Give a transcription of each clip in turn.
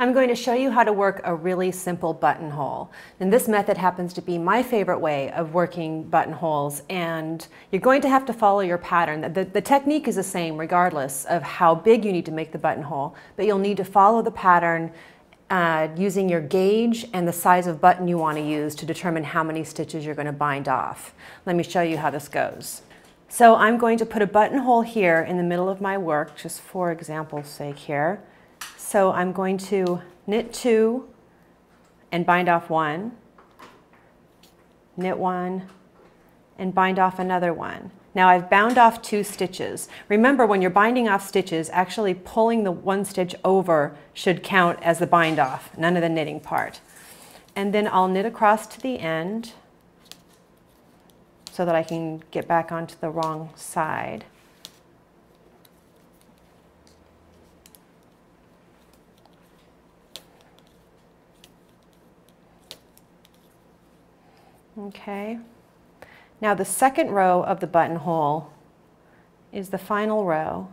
I'm going to show you how to work a really simple buttonhole. And this method happens to be my favorite way of working buttonholes and you're going to have to follow your pattern. The, the technique is the same regardless of how big you need to make the buttonhole, but you'll need to follow the pattern uh, using your gauge and the size of button you want to use to determine how many stitches you're going to bind off. Let me show you how this goes. So I'm going to put a buttonhole here in the middle of my work, just for example's sake here. So I'm going to knit two and bind off one, knit one, and bind off another one. Now I've bound off two stitches. Remember when you're binding off stitches, actually pulling the one stitch over should count as the bind off, none of the knitting part. And then I'll knit across to the end so that I can get back onto the wrong side. Okay. Now the second row of the buttonhole is the final row.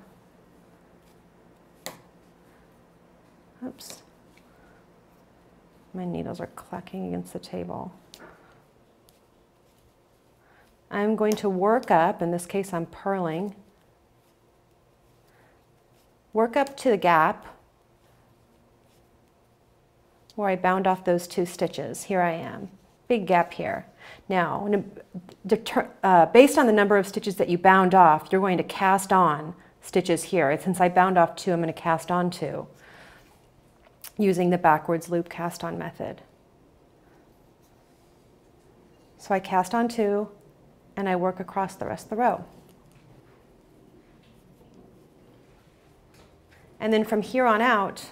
Oops. My needles are clacking against the table. I'm going to work up, in this case I'm purling, work up to the gap where I bound off those two stitches. Here I am big gap here. Now, uh, based on the number of stitches that you bound off, you're going to cast on stitches here. Since I bound off two, I'm going to cast on two using the backwards loop cast on method. So I cast on two and I work across the rest of the row. And then from here on out,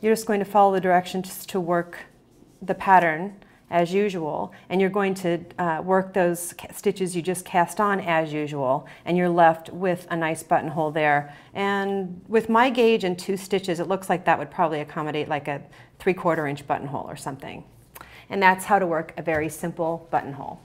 you're just going to follow the directions to work the pattern as usual and you're going to uh, work those stitches you just cast on as usual and you're left with a nice buttonhole there. And with my gauge and two stitches it looks like that would probably accommodate like a three quarter inch buttonhole or something. And that's how to work a very simple buttonhole